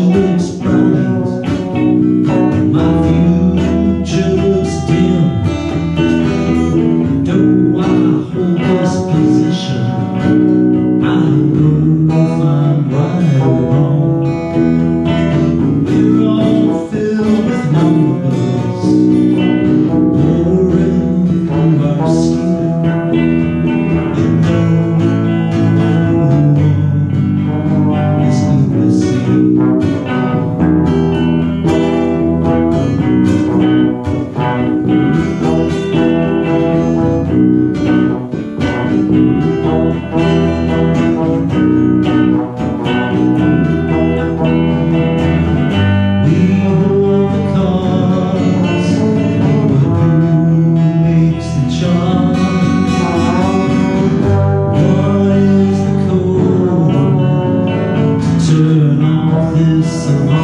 Senhor. this around.